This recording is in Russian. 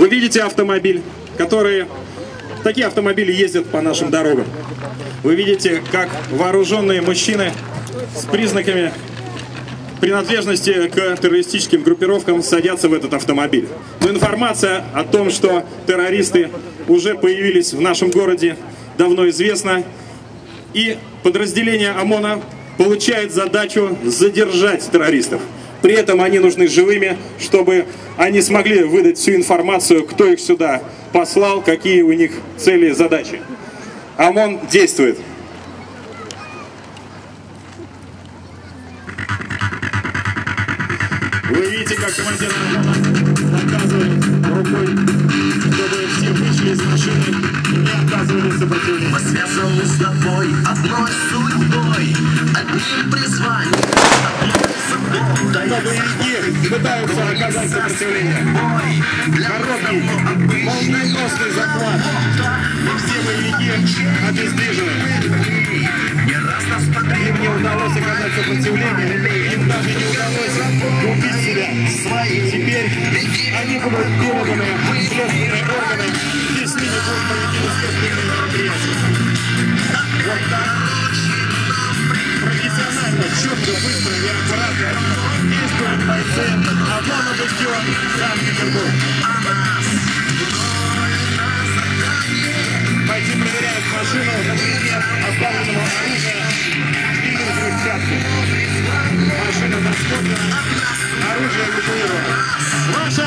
Вы видите автомобиль, который... Такие автомобили ездят по нашим дорогам. Вы видите, как вооруженные мужчины с признаками принадлежности к террористическим группировкам садятся в этот автомобиль. Но информация о том, что террористы уже появились в нашем городе, давно известна. И подразделение ОМОНа получает задачу задержать террористов. При этом они нужны живыми, чтобы они смогли выдать всю информацию, кто их сюда послал, какие у них цели и задачи. ОМОН действует. Вы видите, как командир показывает рукой, чтобы все вышли из машины и не оказывали сопротивления. Связаны с тобой одной судьбой, одним призванием, Но боевики пытаются оказать сопротивление. Короткий, молниеносный захват. И все боевики обездвижены. Им не удалось оказать сопротивление, им даже не удалось убить себя. Теперь они будут в следственные органы, и с ними будут проведены следственные мероприятия. Белград, действуют бойцы ОМОНа оружия или взрывчатки. Машина доскоплена, оружие эвакуировано. Ваша